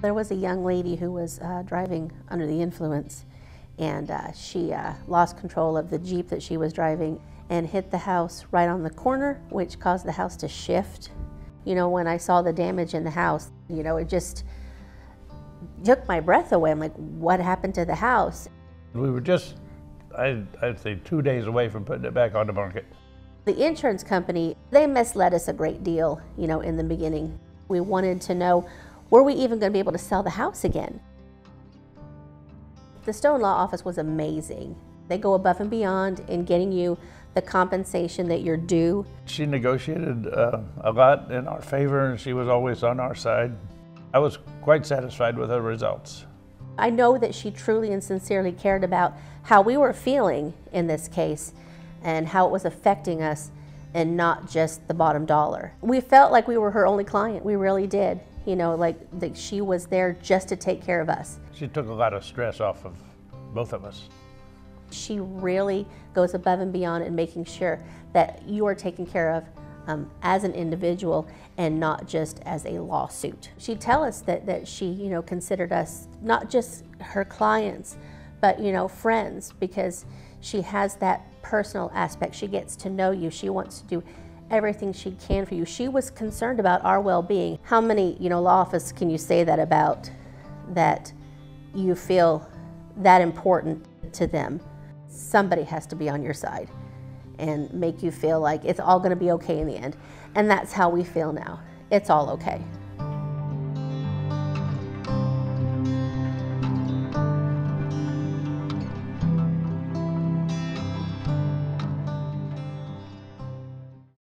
There was a young lady who was uh, driving under the influence and uh, she uh, lost control of the Jeep that she was driving and hit the house right on the corner, which caused the house to shift. You know, when I saw the damage in the house, you know, it just took my breath away. I'm like, what happened to the house? We were just, I'd, I'd say, two days away from putting it back on the market. The insurance company, they misled us a great deal, you know, in the beginning. We wanted to know, were we even going to be able to sell the house again? The Stone Law Office was amazing. They go above and beyond in getting you the compensation that you're due. She negotiated uh, a lot in our favor and she was always on our side. I was quite satisfied with her results. I know that she truly and sincerely cared about how we were feeling in this case and how it was affecting us and not just the bottom dollar. We felt like we were her only client. We really did. You know, like that she was there just to take care of us. She took a lot of stress off of both of us. She really goes above and beyond in making sure that you are taken care of um, as an individual and not just as a lawsuit. She'd tell us that, that she, you know, considered us not just her clients, but, you know, friends because she has that personal aspect. She gets to know you. She wants to do everything she can for you. She was concerned about our well-being. How many, you know, law office can you say that about that you feel that important to them? Somebody has to be on your side and make you feel like it's all going to be okay in the end. And that's how we feel now. It's all okay.